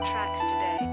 tracks today.